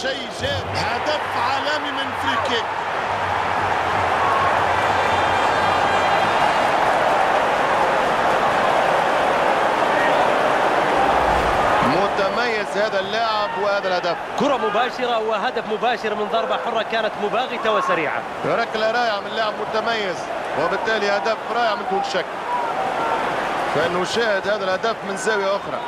شيء جاب هدف عالمي من فريكيك متميز هذا اللاعب وهذا الهدف. كرة مباشرة وهدف مباشر من ضربة حرة كانت مباغتة وسريعة. ركلة رائعة من لاعب متميز وبالتالي هدف رائع من دون شك. فنشاهد هذا الهدف من زاوية أخرى.